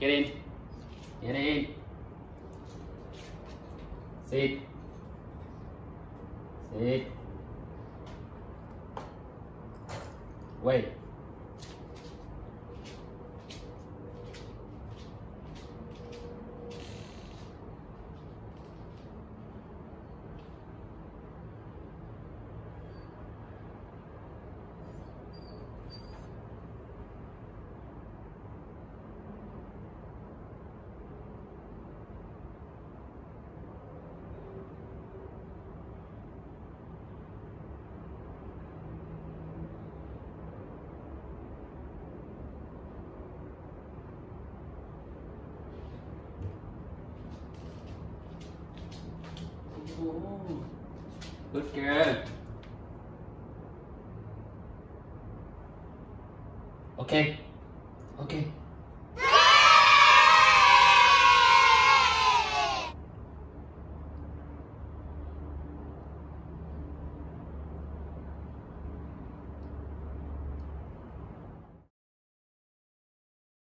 Get in. Get in. Sit. Sit. Wait. Good girl. Okay. Okay.